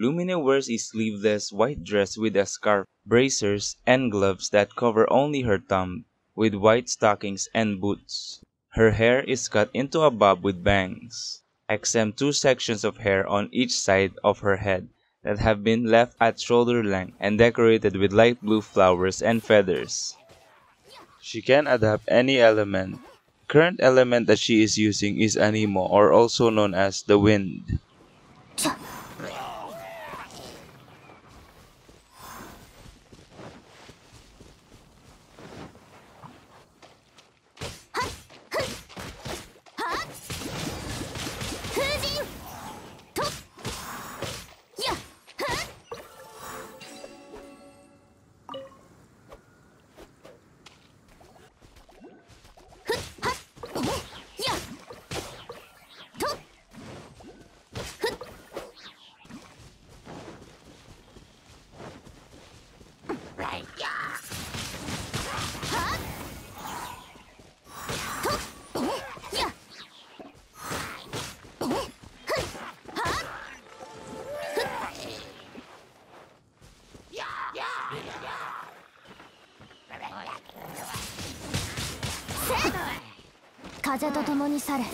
Lumine wears a sleeveless white dress with a scarf, bracers, and gloves that cover only her thumb, with white stockings and boots. Her hair is cut into a bob with bangs, exempt two sections of hair on each side of her head that have been left at shoulder length and decorated with light blue flowers and feathers. She can adapt any element. Current element that she is using is Anemo or also known as the wind. 風と共に去れ。